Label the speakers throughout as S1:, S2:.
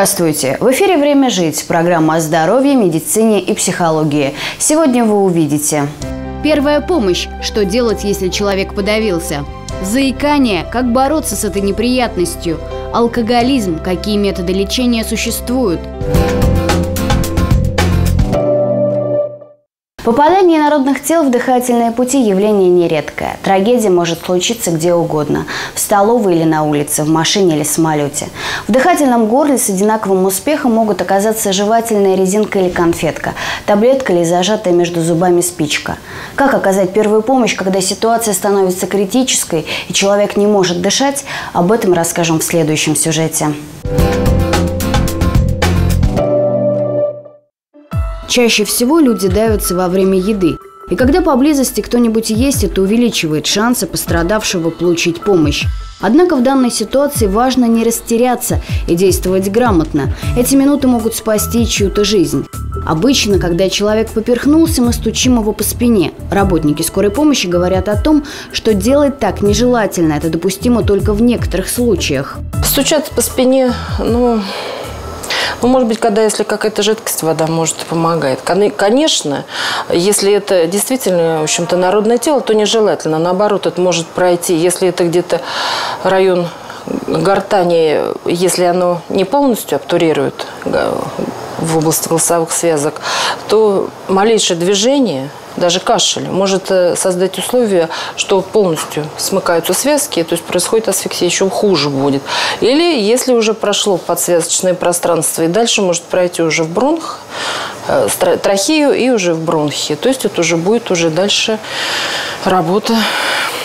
S1: Здравствуйте! В эфире «Время жить» – программа о здоровье, медицине и психологии. Сегодня вы увидите
S2: Первая помощь – что делать, если человек подавился? Заикание – как бороться с этой неприятностью? Алкоголизм – какие методы лечения существуют?
S1: Попадание народных тел в дыхательные пути – явление нередкое. Трагедия может случиться где угодно – в столовой или на улице, в машине или самолете. В дыхательном горле с одинаковым успехом могут оказаться жевательная резинка или конфетка, таблетка или зажатая между зубами спичка. Как оказать первую помощь, когда ситуация становится критической и человек не может дышать – об этом расскажем в следующем сюжете. Чаще всего люди давятся во время еды. И когда поблизости кто-нибудь есть, это увеличивает шансы пострадавшего получить помощь. Однако в данной ситуации важно не растеряться и действовать грамотно. Эти минуты могут спасти чью-то жизнь. Обычно, когда человек поперхнулся, мы стучим его по спине. Работники скорой помощи говорят о том, что делать так нежелательно. Это допустимо только в некоторых случаях.
S3: Стучаться по спине, ну, ну, может быть, когда, если какая-то жидкость, вода может помогает. Конечно, если это действительно, в общем-то, народное тело, то нежелательно. Наоборот, это может пройти, если это где-то район гортани, если оно не полностью обтурирует в области голосовых связок, то малейшее движение – даже кашель, может э, создать условия, что полностью смыкаются связки, то есть происходит асфиксия, еще хуже будет. Или если уже прошло подсвязочное пространство, и дальше может пройти уже в бронх, э, трахею и уже в бронхи. То есть это уже будет уже дальше работа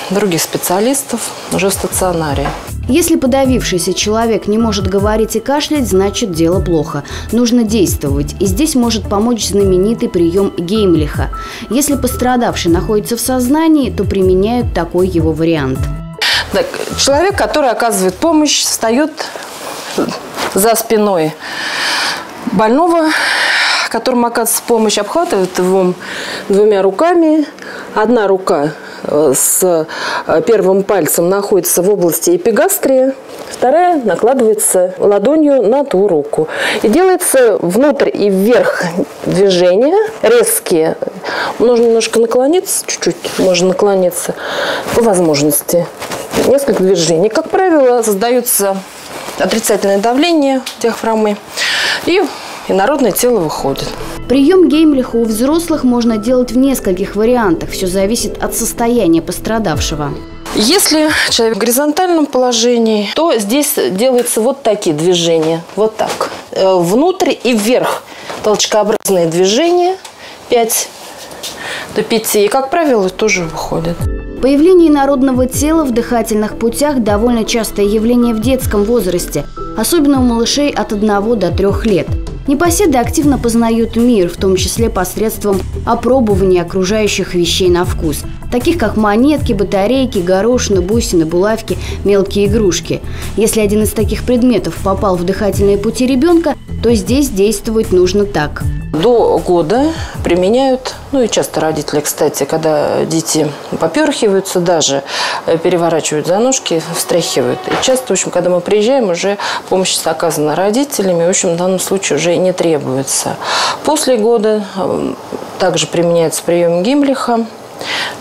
S3: других специалистов уже в стационаре.
S1: Если подавившийся человек не может говорить и кашлять, значит дело плохо. Нужно действовать. И здесь может помочь знаменитый прием Геймлиха. Если пострадавший находится в сознании, то применяют такой его вариант.
S3: Так, человек, который оказывает помощь, встает за спиной больного, которому оказывается помощь, обхватывает его двумя руками. Одна рука с э, первым пальцем находится в области эпигастрия, вторая накладывается ладонью на ту руку. И делается внутрь и вверх движения, резкие. Нужно немножко наклониться, чуть-чуть можно наклониться по возможности. Несколько движений. Как правило, создается отрицательное давление диафрагмы и и народное тело выходит.
S1: Прием Геймлиха у взрослых можно делать в нескольких вариантах. Все зависит от состояния пострадавшего.
S3: Если человек в горизонтальном положении, то здесь делаются вот такие движения. Вот так. Э, внутрь и вверх. Толчкообразные движения. 5 до 5. И, как правило, тоже выходит.
S1: Появление народного тела в дыхательных путях – довольно частое явление в детском возрасте, особенно у малышей от 1 до 3 лет – Непоседы активно познают мир, в том числе посредством опробования окружающих вещей на вкус, таких как монетки, батарейки, горошины, бусины, булавки, мелкие игрушки. Если один из таких предметов попал в дыхательные пути ребенка, то здесь действовать нужно так.
S3: До года применяют, ну и часто родители, кстати, когда дети поперхиваются, даже э, переворачивают за ножки, встряхивают. И часто, в общем, когда мы приезжаем, уже помощь оказана родителями, в общем, в данном случае уже не требуется. После года э, также применяется прием Гимлиха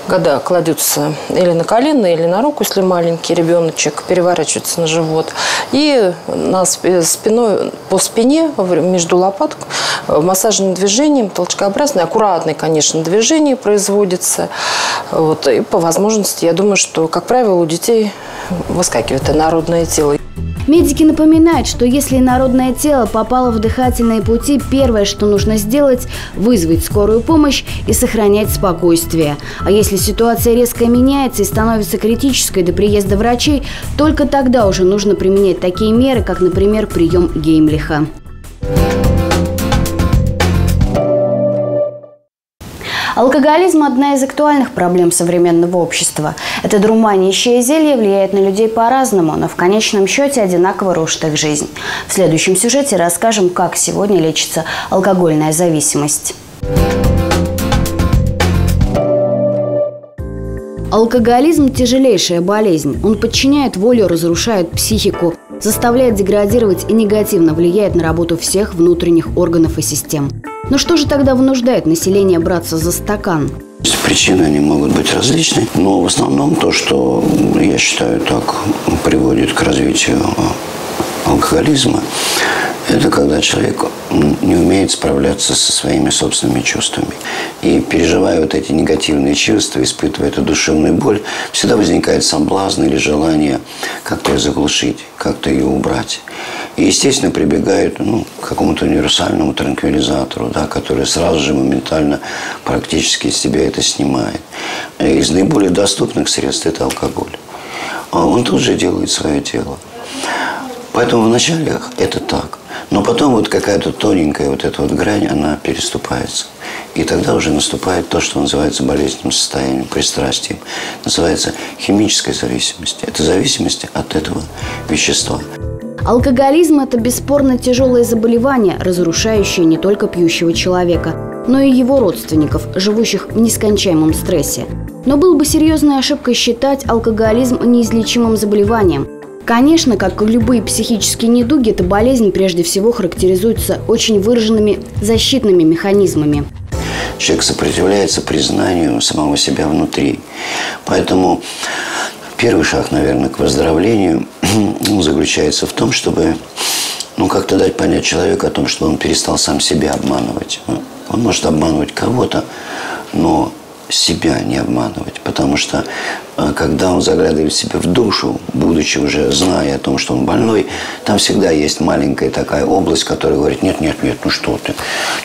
S3: когда кладется или на колено, или на руку, если маленький ребеночек переворачивается на живот. И на спиной, по спине, между лопаток, массажным движением, толчкообразное, аккуратное, конечно, движение производится. Вот. И по возможности, я думаю, что, как правило, у детей выскакивает инородное тело.
S1: Медики напоминают, что если инородное тело попало в дыхательные пути, первое, что нужно сделать – вызвать скорую помощь и сохранять спокойствие. А если ситуация резко меняется и становится критической до приезда врачей, только тогда уже нужно применять такие меры, как, например, прием Геймлиха. Алкоголизм – одна из актуальных проблем современного общества. Это дурманящее зелье влияет на людей по-разному, но в конечном счете одинаково рушит их жизнь. В следующем сюжете расскажем, как сегодня лечится алкогольная зависимость. Алкоголизм – тяжелейшая болезнь. Он подчиняет волю, разрушает психику. Заставляет деградировать и негативно влияет на работу всех внутренних органов и систем. Но что же тогда вынуждает население браться за стакан?
S4: Причины они могут быть различны, но в основном то, что, я считаю, так приводит к развитию алкоголизма, это когда человек не умеет справляться со своими собственными чувствами. И переживая вот эти негативные чувства, испытывая эту душевную боль, всегда возникает соблазн или желание как-то ее заглушить, как-то ее убрать. И, естественно, прибегают ну, к какому-то универсальному транквилизатору, да, который сразу же моментально практически из себя это снимает. Из наиболее доступных средств это алкоголь. А он тут же делает свое дело. Поэтому вначале это так. Но потом вот какая-то тоненькая вот эта вот грань, она переступается. И тогда уже наступает то, что называется болезненным состоянием, пристрастием. Называется химическая зависимость. Это зависимость от этого вещества.
S1: Алкоголизм – это бесспорно тяжелое заболевание, разрушающее не только пьющего человека, но и его родственников, живущих в нескончаемом стрессе. Но было бы серьезной ошибкой считать алкоголизм неизлечимым заболеванием. Конечно, как и любые психические недуги, эта болезнь прежде всего характеризуется очень выраженными защитными механизмами.
S4: Человек сопротивляется признанию самого себя внутри. Поэтому первый шаг, наверное, к выздоровлению ну, заключается в том, чтобы ну, как-то дать понять человеку о том, что он перестал сам себя обманывать. Он может обманывать кого-то, но себя не обманывать. Потому что э, когда он заглядывает себе в душу, будучи уже зная о том, что он больной, там всегда есть маленькая такая область, которая говорит, нет, нет, нет, ну что ты,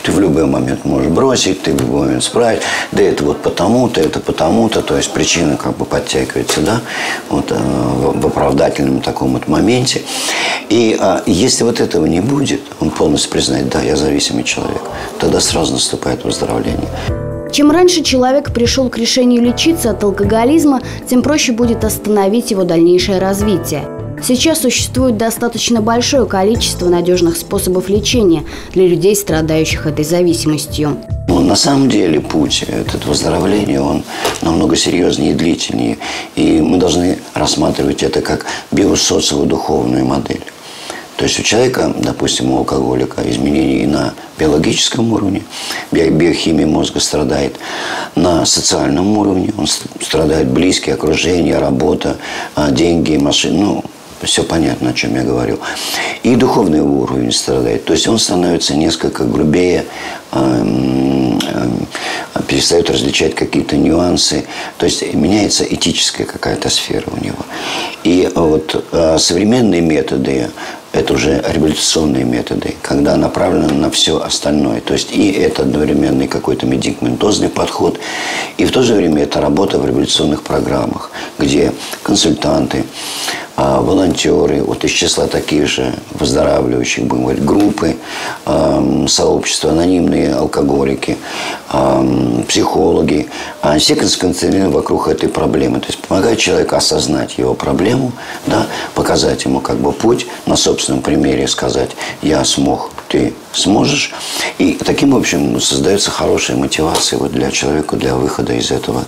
S4: ты в любой момент можешь бросить, ты в любой момент справить, да это вот потому-то, это потому-то, то есть причина как бы подтягивается, да, вот э, в оправдательном таком вот моменте. И а, если вот этого не будет, он полностью признает, да, я зависимый человек, тогда сразу наступает выздоровление.
S1: Чем раньше человек пришел к решению лечиться от алкоголизма, тем проще будет остановить его дальнейшее развитие. Сейчас существует достаточно большое количество надежных способов лечения для людей, страдающих этой зависимостью.
S4: Но на самом деле путь этот выздоровления, он намного серьезнее и длительнее. И мы должны рассматривать это как биосоцио-духовную модель. То есть у человека, допустим, у алкоголика изменения и на биологическом уровне, биохимия мозга страдает, на социальном уровне он страдает близкие окружение, работа, а, деньги, машины, ну, все понятно, о чем я говорю. И духовный уровень страдает. То есть он становится несколько грубее, эм, эм, перестает различать какие-то нюансы. То есть меняется этическая какая-то сфера у него. И вот э, современные методы это уже революционные методы, когда направлено на все остальное. То есть и это одновременный какой-то медикаментозный подход, и в то же время это работа в революционных программах, где консультанты, а, волонтеры, вот из числа таких же выздоравливающих, будем говорить, группы, сообщества, анонимные алкоголики, психологи, все концентрированы вокруг этой проблемы. То есть помогают человеку осознать его проблему, да, показать ему как бы путь, на собственном примере сказать, я смог, ты сможешь. И таким, в общем, создается хорошая мотивация вот для человека для выхода из этого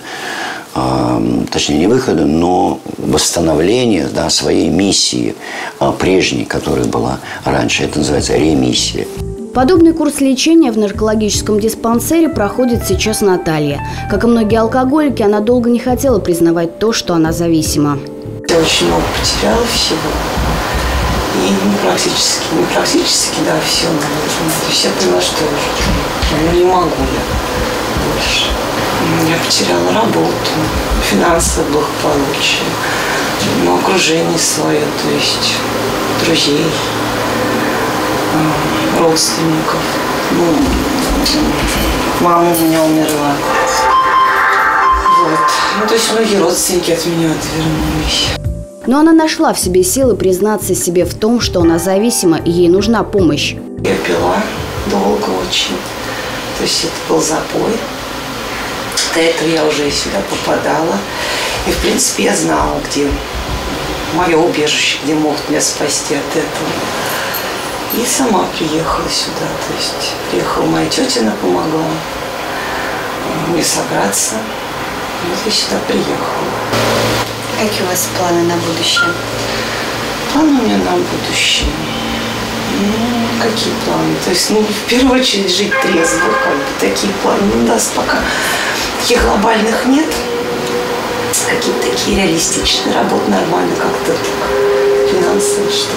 S4: точнее не выхода, но восстановления да, своей миссии а, прежней, которая была раньше. Это называется ремиссия.
S1: Подобный курс лечения в наркологическом диспансере проходит сейчас Наталья. Как и многие алкоголики, она долго не хотела признавать то, что она зависима.
S5: Я очень много потеряла всего. И не практически, не практически, да, все. То есть я поняла, что ну, не могу я больше. Я потеряла работу, финансовое благополучие, ну, окружение свое, то есть друзей, э, родственников. Ну, мама у меня умерла. Вот. Ну, то есть многие родственники от меня отвернулись.
S1: Но она нашла в себе силы признаться себе в том, что она зависима и ей нужна помощь.
S5: Я пила долго очень. То есть это был запой. До этого я уже сюда попадала. И, в принципе, я знала, где мое убежище, где могут меня спасти от этого. И сама приехала сюда. То есть приехала моя тетя, она помогла мне собраться. Вот я сюда приехала.
S6: Какие у вас планы на будущее?
S5: планы у меня на будущее? Ну, какие планы? То есть, ну, в первую очередь жить трезво, как бы такие планы. Ну, да, пока таких глобальных нет. Какие-то такие реалистичные, работать нормально как-то финансово, что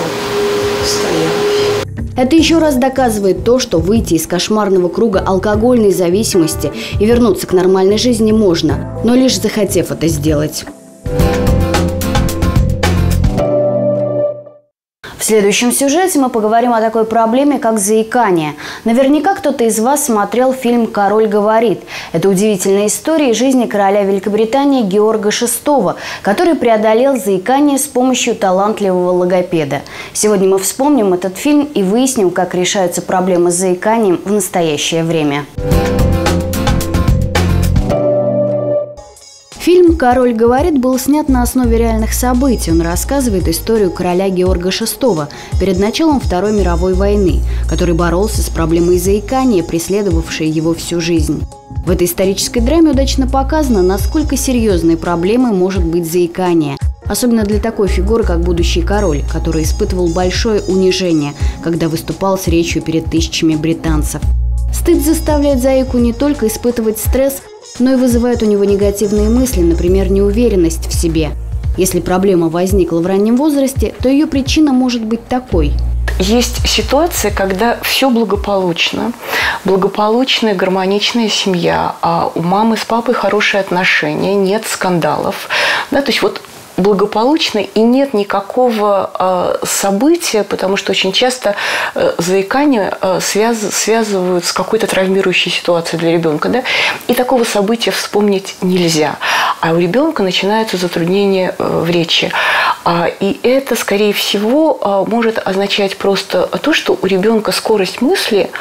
S5: стояло.
S1: Это еще раз доказывает то, что выйти из кошмарного круга алкогольной зависимости и вернуться к нормальной жизни можно, но лишь захотев это сделать. Следующем сюжете мы поговорим о такой проблеме, как заикание. Наверняка кто-то из вас смотрел фильм «Король говорит». Это удивительная история жизни короля Великобритании Георга VI, который преодолел заикание с помощью талантливого логопеда. Сегодня мы вспомним этот фильм и выясним, как решаются проблемы с заиканием в настоящее время. «Король говорит» был снят на основе реальных событий. Он рассказывает историю короля Георга VI перед началом Второй мировой войны, который боролся с проблемой заикания, преследовавшей его всю жизнь. В этой исторической драме удачно показано, насколько серьезной проблемой может быть заикание, особенно для такой фигуры, как будущий король, который испытывал большое унижение, когда выступал с речью перед тысячами британцев. Стыд заставляет заику не только испытывать стресс, но и вызывает у него негативные мысли, например, неуверенность в себе. Если проблема возникла в раннем возрасте, то ее причина может быть такой –
S6: есть ситуация, когда все благополучно, благополучная, гармоничная семья, а у мамы с папой хорошие отношения, нет скандалов. Да, то есть вот благополучно и нет никакого э, события, потому что очень часто э, заикание э, связ, связывают с какой-то травмирующей ситуацией для ребенка, да, и такого события вспомнить нельзя. А у ребенка начинаются затруднения э, в речи. А, и это, скорее всего, а, может означать просто то, что у ребенка скорость мысли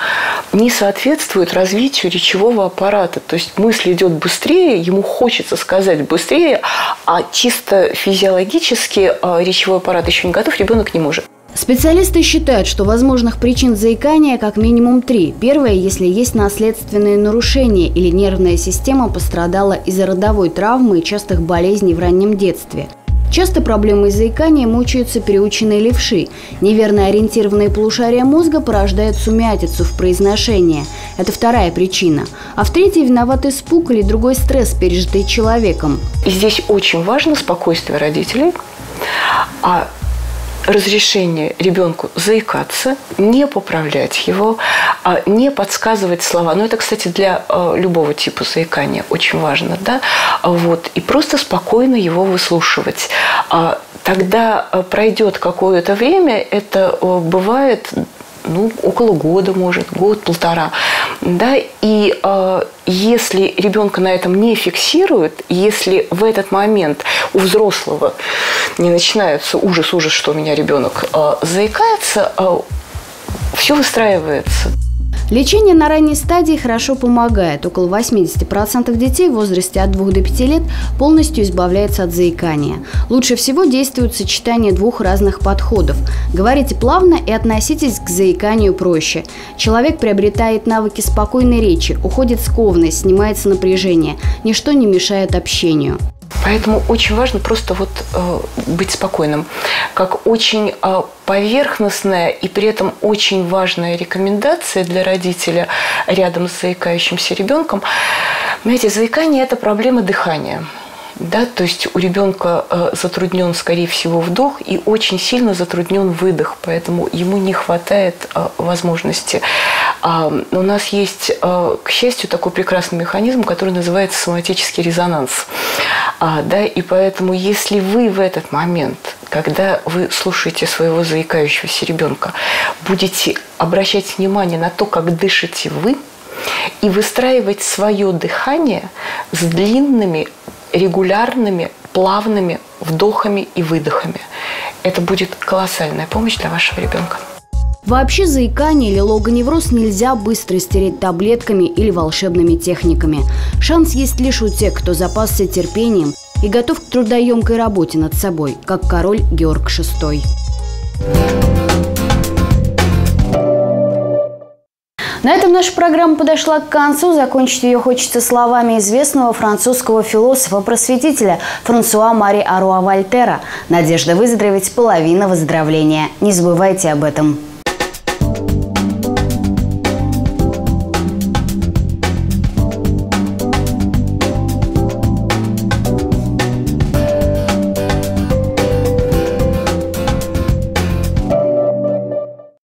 S6: не соответствует развитию речевого аппарата. То есть мысль идет быстрее, ему хочется сказать быстрее, а чисто физиологически а, речевой аппарат еще не готов, ребенок не может.
S1: Специалисты считают, что возможных причин заикания как минимум три. Первое, если есть наследственные нарушения или нервная система пострадала из-за родовой травмы и частых болезней в раннем детстве – Часто проблемой заикания мучаются переученные левши. Неверно ориентированные полушария мозга порождают сумятицу в произношении. Это вторая причина. А в третьей виноват испуг или другой стресс, пережитый человеком.
S6: И здесь очень важно спокойствие родителей. А разрешение ребенку заикаться, не поправлять его, а не подсказывать слова. Ну, это, кстати, для э, любого типа заикания очень важно, да, вот, и просто спокойно его выслушивать. А тогда э, пройдет какое-то время, это э, бывает ну, около года, может, год-полтора. Да? И э, если ребенка на этом не фиксируют, если в этот момент у взрослого не начинается ужас-ужас, что у меня ребенок э, заикается, э, все выстраивается.
S1: Лечение на ранней стадии хорошо помогает. Около 80% детей в возрасте от 2 до 5 лет полностью избавляется от заикания. Лучше всего действует сочетание двух разных подходов. Говорите плавно и относитесь к заиканию проще. Человек приобретает навыки спокойной речи, уходит скованность, снимается напряжение. Ничто не мешает общению.
S6: Поэтому очень важно просто вот э, быть спокойным. Как очень э, поверхностная и при этом очень важная рекомендация для родителя рядом с заикающимся ребенком. Знаете, заикание – это проблема дыхания. Да, то есть у ребенка э, затруднен, скорее всего, вдох и очень сильно затруднен выдох, поэтому ему не хватает э, возможности. А, у нас есть, э, к счастью, такой прекрасный механизм, который называется соматический резонанс. А, да, и поэтому, если вы в этот момент, когда вы слушаете своего заикающегося ребенка, будете обращать внимание на то, как дышите вы, и выстраивать свое дыхание с длинными регулярными, плавными вдохами и выдохами. Это будет колоссальная помощь для вашего ребенка.
S1: Вообще заикание или логоневроз нельзя быстро стереть таблетками или волшебными техниками. Шанс есть лишь у тех, кто запасся терпением и готов к трудоемкой работе над собой, как король Георг VI. На этом наша программа подошла к концу. Закончить ее хочется словами известного французского философа-просветителя Франсуа Мари Аруа Вольтера. «Надежда выздороветь – половина выздоровления». Не забывайте об этом.